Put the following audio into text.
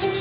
Can